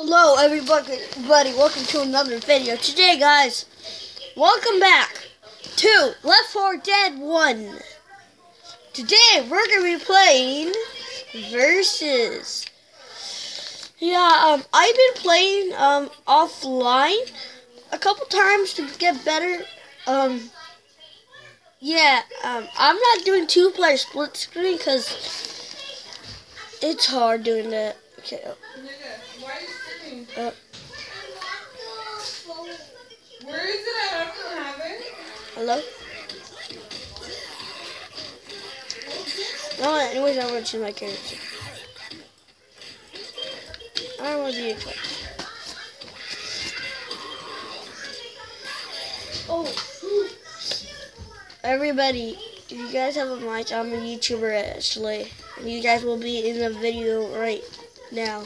Hello everybody, welcome to another video. Today guys, welcome back to Left 4 Dead 1. Today we're going to be playing Versus. Yeah, um, I've been playing um, offline a couple times to get better. Um, yeah, um, I'm not doing two-player split screen because it's hard doing that. Okay. Where is it? I don't have it. hello? No, anyways, I want to choose my character. I want to be a player. Oh, everybody, if you guys have a mic, I'm a YouTuber actually, and you guys will be in the video right now.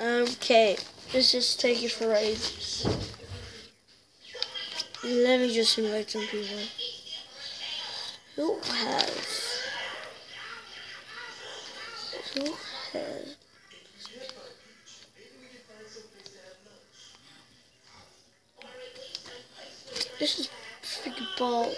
Okay, let's just take it for ages. Let me just invite some people. Who has? Who has? This is freaking ball.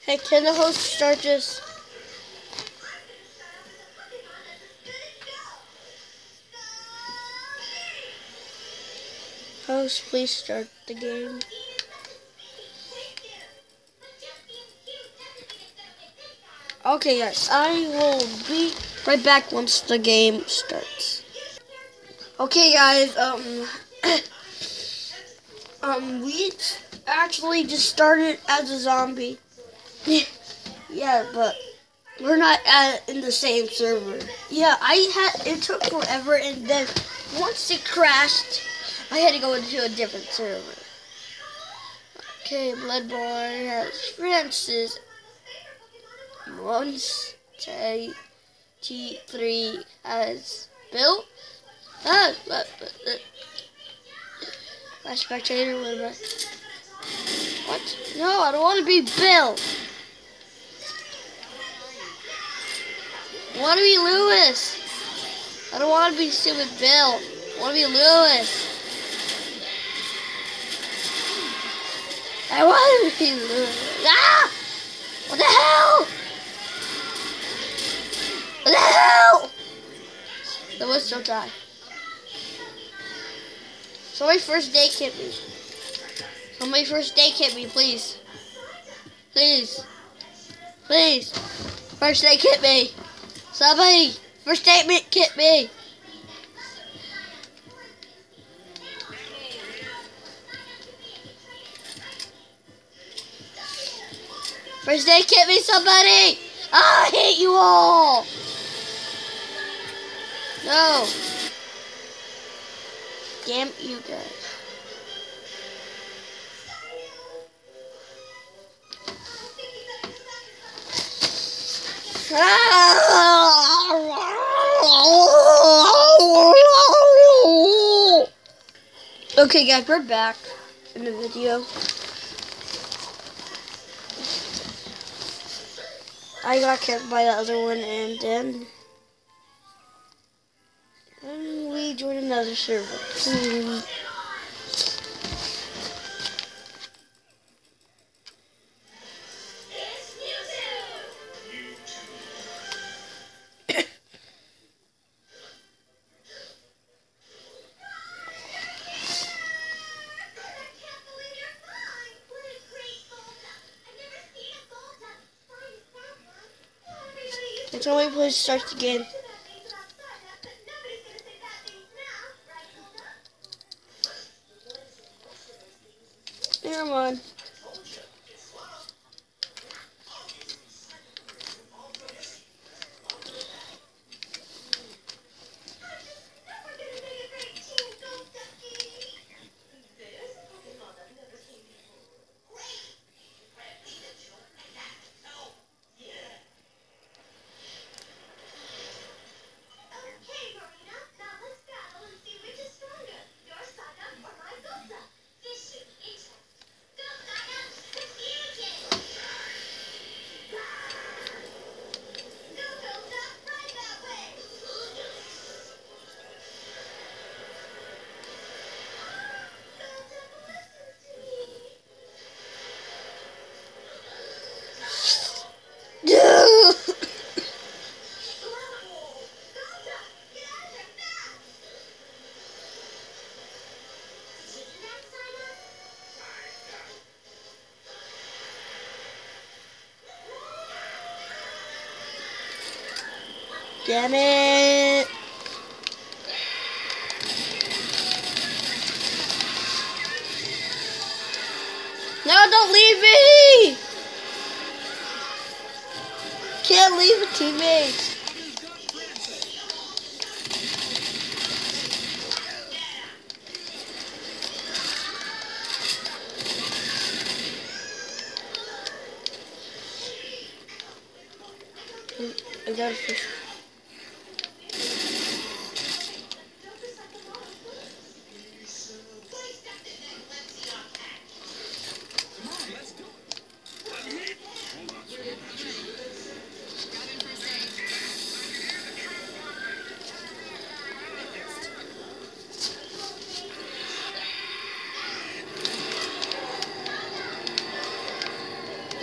Hey, can the host start this? Please start the game. Okay, guys, I will be right back once the game starts. Okay, guys, um, um, we actually just started as a zombie. yeah, but we're not at, in the same server. Yeah, I had it took forever, and then once it crashed, I had to go into a different server. Okay, Bloodborne has Francis. Once T T three has Bill. Ah, but, but, uh, my spectator. Am I? What? No, I don't want to be Bill. I want to be Louis. I don't want to be stupid Bill. I want to be Louis. I be Louis. Ah! What the hell? What the hell? Louis, don't die. Somebody first day hit me. Somebody first day hit me, please. Please. Please. First day hit me. Somebody, first statement, kit me. First day, kit me, somebody. Oh, I hate you all. No. Damn you guys. Okay guys, we're back in the video. I got killed by the other one and then and we joined another server. Until we play starts again. Never mind. Damn it. No, don't leave me! Can't leave a teammate. I got a fish.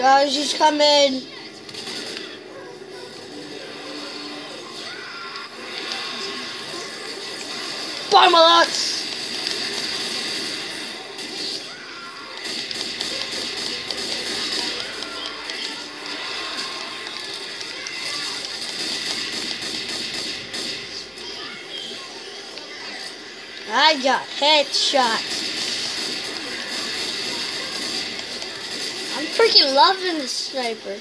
Guys, he's coming. Parmalats! I got headshots. Freaking loving the sniper.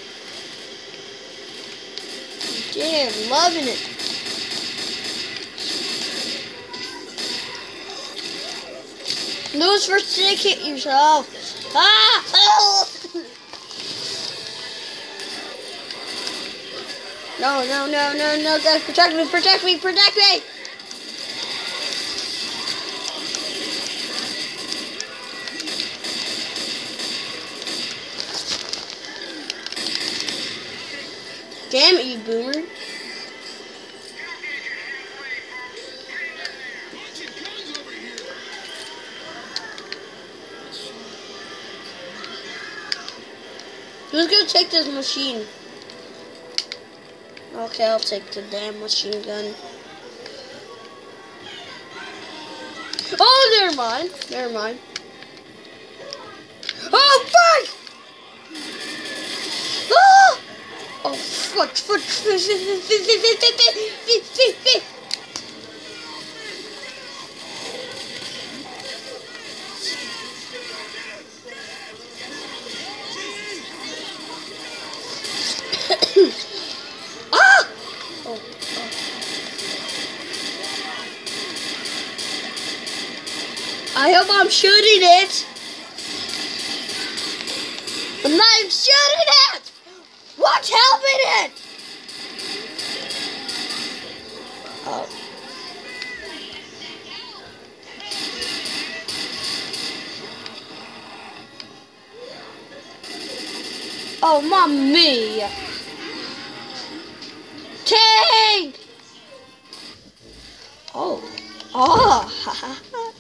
Damn, loving it. Lose first aid kit yourself. Ah! Oh! No, no, no, no, no, guys, protect me, protect me, protect me! Damn it, you boomer. Who's gonna take this machine? Okay, I'll take the damn machine gun. Oh, never mind. Never mind. Oh, fuck! Ah! Oh, Ah! Oh, oh. I hope I'm shooting it. I'm not shooting it. What's helping it? Oh. Oh, mamma. Tank! Oh. Oh.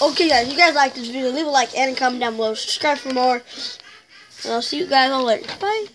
okay, guys, if you guys like this video, leave a like and a comment down below. Subscribe for more. And I'll see you guys all later. Bye.